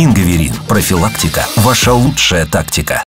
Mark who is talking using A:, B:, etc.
A: Ингаверин. Профилактика – ваша лучшая тактика.